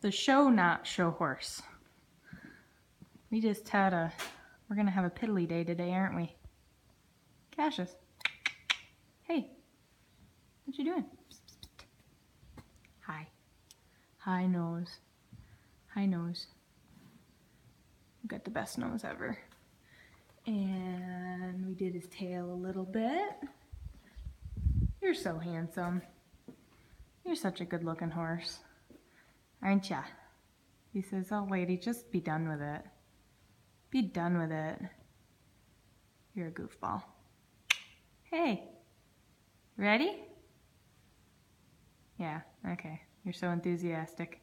the show not show horse. We just had a, we're gonna have a piddly day today, aren't we? Cassius. Hey, what you doing? Hi. Hi nose. Hi nose. You got the best nose ever. And we did his tail a little bit. You're so handsome. You're such a good looking horse. Aren't ya? He says, oh lady, just be done with it. Be done with it. You're a goofball. Hey, ready? Yeah, okay. You're so enthusiastic.